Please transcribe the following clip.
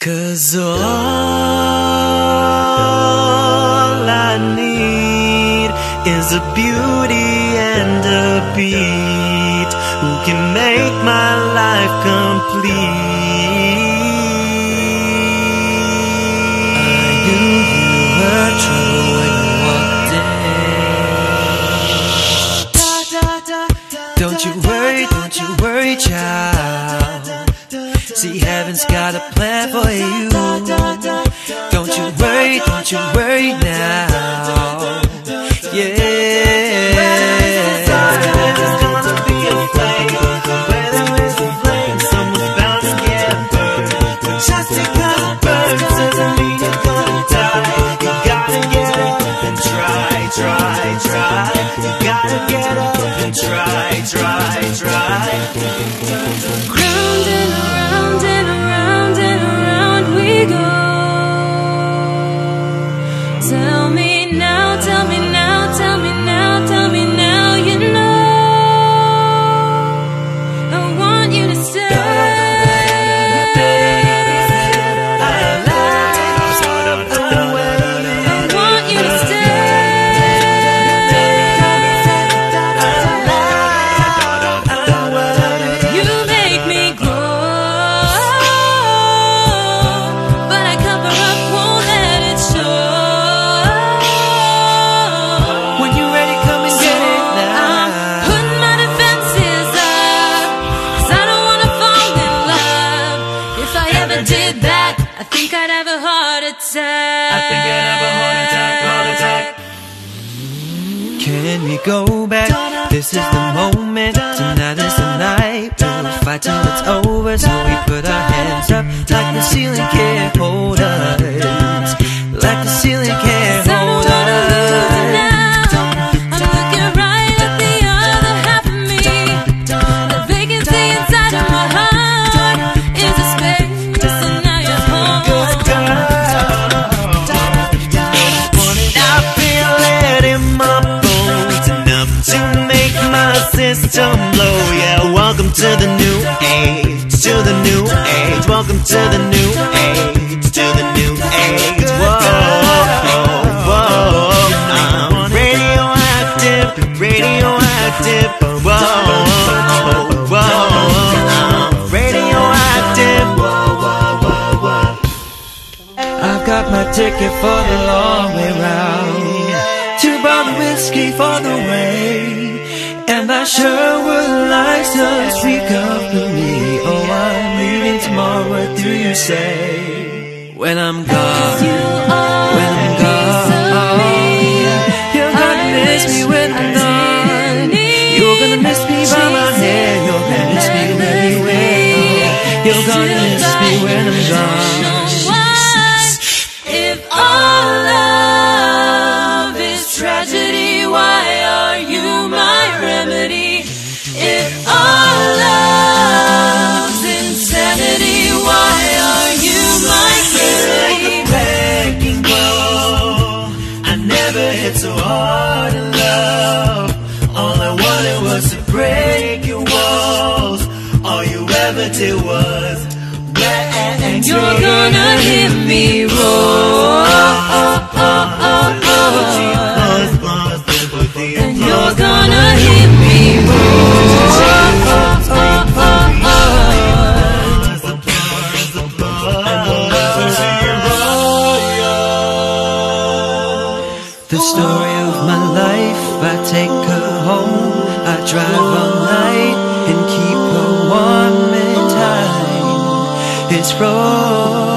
Cause all I need is a beauty and a beat who can make my life complete. I knew you were true walked in. Don't you worry, don't you worry, child. See, heaven's got a plan for you. Don't you worry, don't you worry now. Yeah. Just because it burns doesn't mean you're gonna die. You gotta get up and try, try, try. You gotta get up and try, try, try. Attack. I think I'd have a heart attack, heart attack. Can we go back? This is the moment. Tonight is the night. We'll fight system blow. Yeah, welcome to the new age, to the new age. Welcome to the new age, to the new age. Whoa, whoa, whoa. I'm radioactive, radioactive. Whoa, whoa, I'm radioactive. I've got my ticket for the long way round. Two bottle whiskey for the way. I sure would like some sweet company. Oh, I'm leaving tomorrow. What do you say? When I'm gone, when I'm a piece of gone, me. you're gonna miss me when I'm gone. You're gonna miss me by my hair. You're gonna miss me everywhere. You're gonna miss me when I'm gone. Did was wet and You're gonna hear me roar. And you're gonna hear me The story of my life, I take her home. I drive and keep